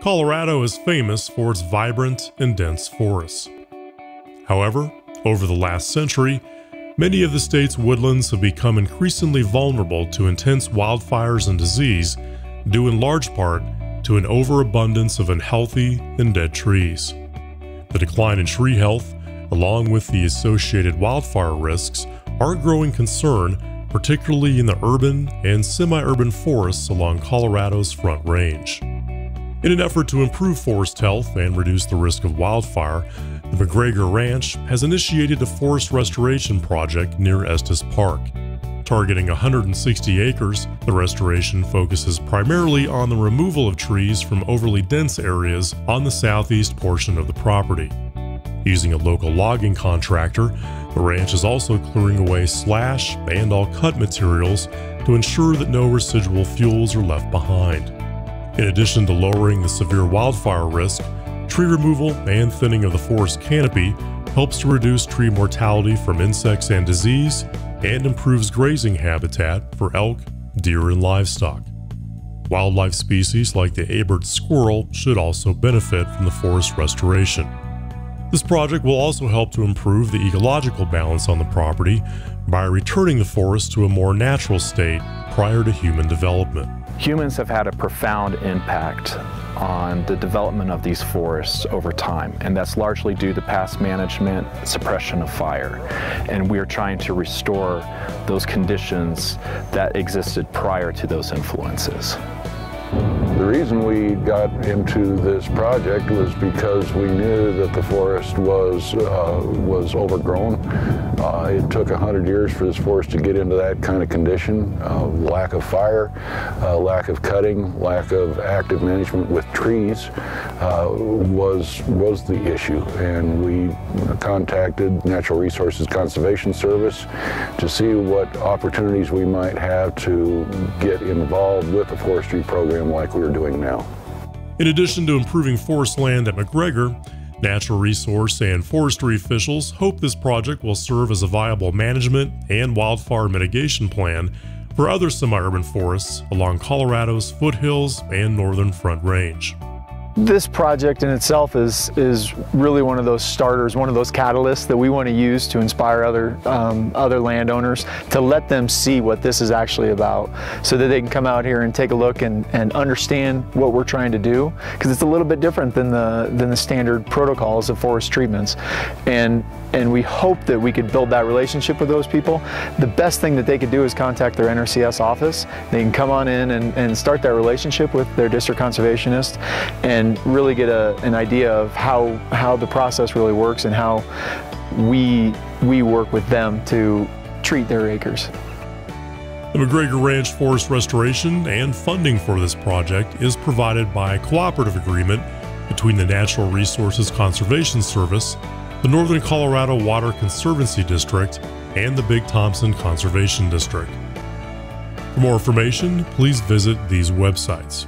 Colorado is famous for its vibrant and dense forests. However, over the last century, many of the state's woodlands have become increasingly vulnerable to intense wildfires and disease, due in large part to an overabundance of unhealthy and dead trees. The decline in tree health, along with the associated wildfire risks, are a growing concern, particularly in the urban and semi urban forests along Colorado's Front Range. In an effort to improve forest health and reduce the risk of wildfire, the MacGregor Ranch has initiated a forest restoration project near Estes Park. Targeting 160 acres, the restoration focuses primarily on the removal of trees from overly dense areas on the southeast portion of the property. Using a local logging contractor, the ranch is also clearing away slash and all cut materials to ensure that no residual fuels are left behind. In addition to lowering the severe wildfire risk, tree removal and thinning of the forest canopy helps to reduce tree mortality from insects and disease and improves grazing habitat for elk, deer, and livestock. Wildlife species like the Abert squirrel should also benefit from the forest restoration. This project will also help to improve the ecological balance on the property by returning the forest to a more natural state prior to human development. Humans have had a profound impact on the development of these forests over time, and that's largely due to past management, suppression of fire. And we are trying to restore those conditions that existed prior to those influences. The reason we got into this project was because we knew that the forest was uh, was overgrown. Uh, it took 100 years for this forest to get into that kind of condition. Uh, lack of fire, uh, lack of cutting, lack of active management with trees uh, was was the issue. And we contacted Natural Resources Conservation Service to see what opportunities we might have to get involved with a forestry program like we are doing now. In addition to improving forest land at MacGregor, Natural resource and forestry officials hope this project will serve as a viable management and wildfire mitigation plan for other semi urban forests along Colorado's foothills and northern Front Range. This project in itself is, is really one of those starters, one of those catalysts that we want to use to inspire other, um, other landowners to let them see what this is actually about so that they can come out here and take a look and, and understand what we're trying to do because it's a little bit different than the, than the standard protocols of forest treatments. And, and we hope that we could build that relationship with those people. The best thing that they could do is contact their NRCS office. They can come on in and, and start that relationship with their district conservationist and really get a, an idea of how, how the process really works and how we, we work with them to treat their acres. The MacGregor Ranch Forest Restoration and funding for this project is provided by a cooperative agreement between the Natural Resources Conservation Service, the Northern Colorado Water Conservancy District, and the Big Thompson Conservation District. For more information, please visit these websites.